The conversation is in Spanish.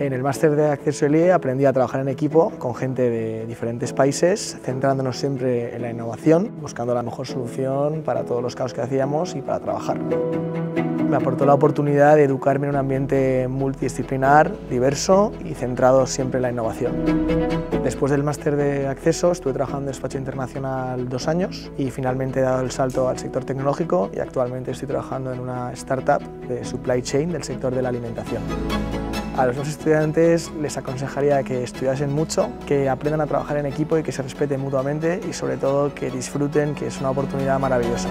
En el máster de Acceso ELIE aprendí a trabajar en equipo con gente de diferentes países, centrándonos siempre en la innovación, buscando la mejor solución para todos los casos que hacíamos y para trabajar. Me aportó la oportunidad de educarme en un ambiente multidisciplinar, diverso y centrado siempre en la innovación. Después del máster de acceso estuve trabajando en despacho internacional dos años y finalmente he dado el salto al sector tecnológico y actualmente estoy trabajando en una startup de supply chain del sector de la alimentación. A los nuevos estudiantes les aconsejaría que estudiasen mucho, que aprendan a trabajar en equipo y que se respeten mutuamente y sobre todo que disfruten, que es una oportunidad maravillosa.